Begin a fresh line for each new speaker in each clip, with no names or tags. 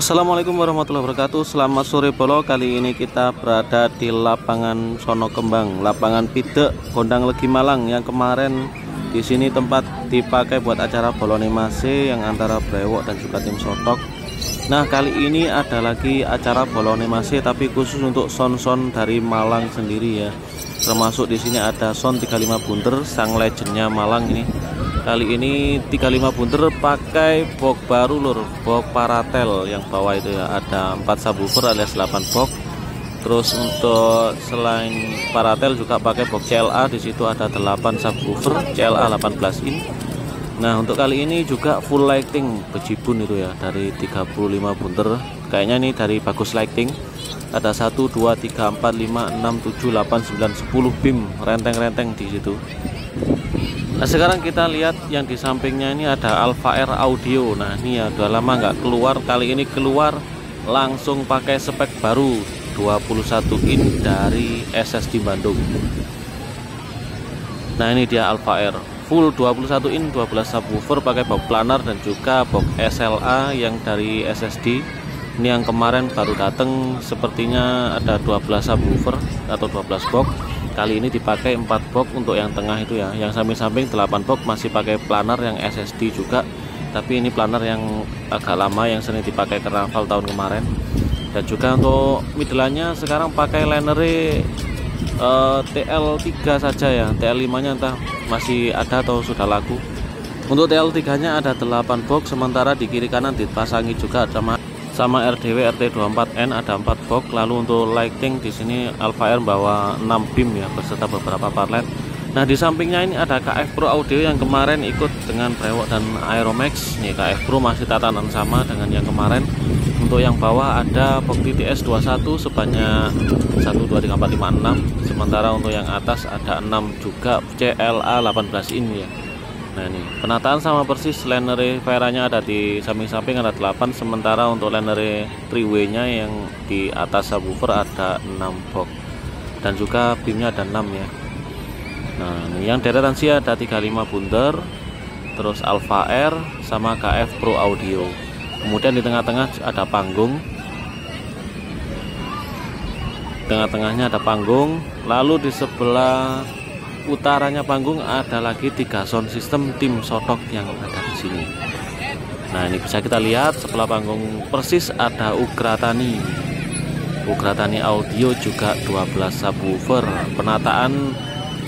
Assalamualaikum warahmatullahi wabarakatuh. Selamat sore Bolo. Kali ini kita berada di lapangan Sono Kembang Lapangan Pidek Gondang Legi Malang Yang kemarin di sini tempat dipakai buat acara Bolone Mase Yang antara Brewok dan juga tim Sotok. Nah kali ini ada lagi acara Bolone Mase Tapi khusus untuk son-son dari Malang sendiri ya. Termasuk di sini ada Son 35 Bunter Sang legendnya Malang ini kali ini 35 bunter pakai box baru lur. Box paratel yang bawah itu ya. Ada 4 subwoofer alias 8 box. Terus untuk selain paratel juga pakai box CLA di situ ada 8 subwoofer CLA 18 in. Nah untuk kali ini juga full lighting bejibun itu ya dari 35 bunter. Kayaknya ini dari bagus lighting. Ada 1 2 3 4 5 6 7 8 9 10 beam renteng-renteng di situ Nah sekarang kita lihat yang di sampingnya ini ada Alpha Air Audio. Nah ini ya udah lama nggak keluar. Kali ini keluar langsung pakai spek baru. 21 in dari SSD Bandung. Nah ini dia Alpha Air Full 21 in 12 subwoofer pakai box planar dan juga box SLA yang dari SSD Ini yang kemarin baru datang sepertinya ada 12 subwoofer atau 12 box. Kali ini dipakai 4 box untuk yang tengah itu ya. Yang samping-samping 8 box masih pakai planar yang SSD juga. Tapi ini planar yang agak lama yang sering dipakai karnaval tahun kemarin. Dan juga untuk midlannya sekarang pakai linery uh, TL3 saja ya. TL5 nya entah masih ada atau sudah laku. Untuk TL3 nya ada 8 box sementara di kiri kanan dipasangi juga ada sama RDW RT24N ada 4 box. Lalu untuk lighting di sini Alpha Air bawa 6 beam ya beserta beberapa parlet. Nah di sampingnya ini ada KF Pro Audio yang kemarin ikut dengan Brewok dan Aeromax. Nih KF Pro masih tatanan sama dengan yang kemarin. Untuk yang bawah ada box TTS 21 sebanyak 1 2 3 4 5 6 sementara untuk yang atas ada 6 juga CLA 18 in ya Nah ini. Penataan sama persis linery Veranya ada di samping-samping ada 8 sementara untuk linery triway nya yang di atas subwoofer ada 6 box. Dan juga beamnya ada 6 ya. Nah ini. Yang deretan sih ada 35 bundar terus Alpha R sama KF Pro Audio. Kemudian di tengah-tengah ada panggung. Tengah-tengahnya ada panggung. Lalu di sebelah utaranya panggung ada lagi tiga sound system tim sotok yang ada di sini. Nah ini bisa kita lihat sebelah panggung persis ada Ugratani Ugratani audio juga 12 subwoofer. Penataan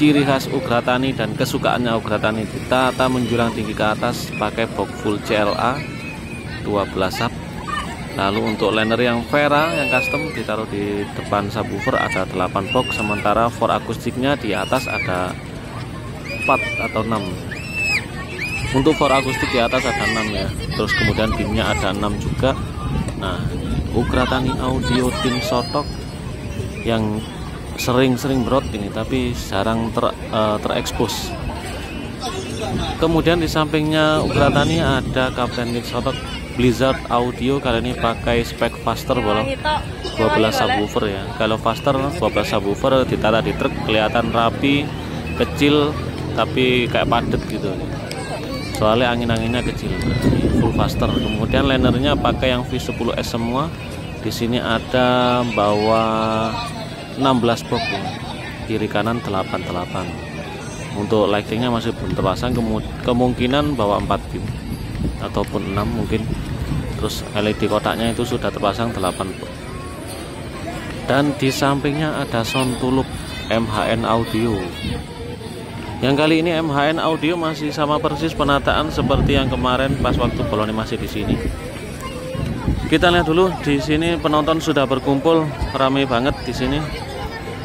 ciri khas Ugratani dan kesukaannya Ugratani ditata menjulang tinggi ke atas pakai box full CLA 12 sub lalu untuk liner yang Vera yang custom ditaruh di depan subwoofer ada 8 box. Sementara for akustiknya di atas ada 4 atau 6 untuk for akustik di atas ada 6 ya. Terus kemudian beamnya ada 6 juga. Nah Ukratani audio tim sotok yang sering-sering berot ini tapi jarang ter, uh, terekspos. Kemudian di sampingnya Ukratani ada Kapten Nick Sotok Blizzard Audio kali ini pakai spek faster bolong 12 subwoofer ya. Kalau faster 12 subwoofer ditata di truk kelihatan rapi kecil tapi kayak padet gitu. Soalnya angin-anginnya kecil full faster. Kemudian linernya pakai yang V10S semua. Di sini ada bawa 16 box ya. kiri kanan 88 untuk lightingnya masih belum terpasang kemungkinan bawa 4 beam ataupun 6 mungkin terus LED kotaknya itu sudah terpasang 8 dan di sampingnya ada sound tuluk MHN audio. Yang kali ini MHN audio masih sama persis penataan seperti yang kemarin pas waktu Boloni masih di sini. Kita lihat dulu di sini penonton sudah berkumpul ramai banget di sini.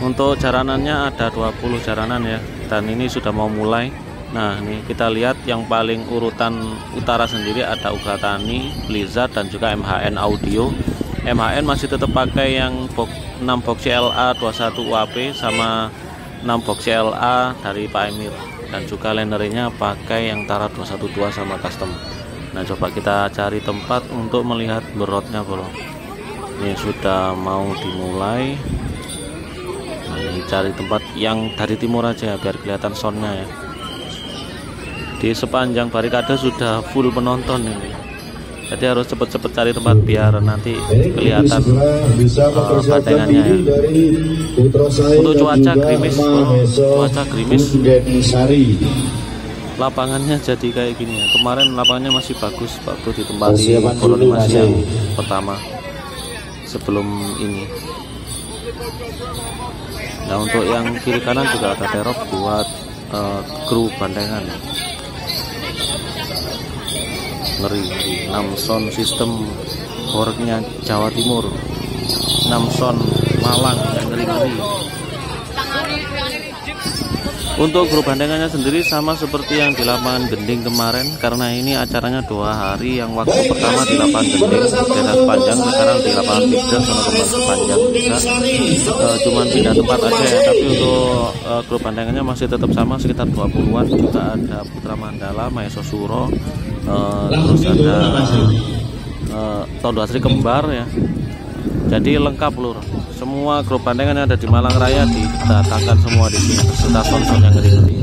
Untuk jaranannya ada 20 jaranan ya dan ini sudah mau mulai Nah ini kita lihat yang paling urutan utara sendiri ada Ugratani, Blizzard dan juga MHN Audio. MHN masih tetap pakai yang box, 6 box CLA 21 UAP sama 6 box CLA dari Pak Emir. Dan juga linernya pakai yang Tara 212 sama custom. Nah coba kita cari tempat untuk melihat berotnya bro. Ini sudah mau dimulai. Nah, ini cari tempat yang dari timur aja biar kelihatan soundnya ya di sepanjang barikade sudah full penonton ini. Jadi harus cepet-cepet cari tempat biar nanti kelihatan uh, bandengannya ya. untuk cuaca gerimis cuaca gerimis. Lapangannya jadi kayak gini ya. Kemarin lapangannya masih bagus waktu ditempati masih yang pertama sebelum ini. Nah untuk yang kiri kanan juga ada terop buat uh, kru bandengan ngeri ngeri. 6 sound sistem hornya Jawa Timur. 6 sound Malang ngeri ngeri untuk grup bandengannya sendiri sama seperti yang di lapangan gending kemarin karena ini acaranya dua hari yang waktu pertama di lapangan gending daerah panjang sekarang di lapangan Bigdan sama kembang panjang juga. Uh, cuman pindah tempat aja ya tapi untuk uh, grup bandengannya masih tetap sama sekitar 20-an juga ada Putra Mandala, Maeso Suro uh, terus ada uh, Tondo Asri Kembar ya jadi lengkap lur. Semua grup bandengan yang ada di Malang Raya didatangkan semua di sini. Beserta son yang ngeri-ngeri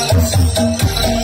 Música